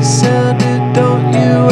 Sounded, don't you?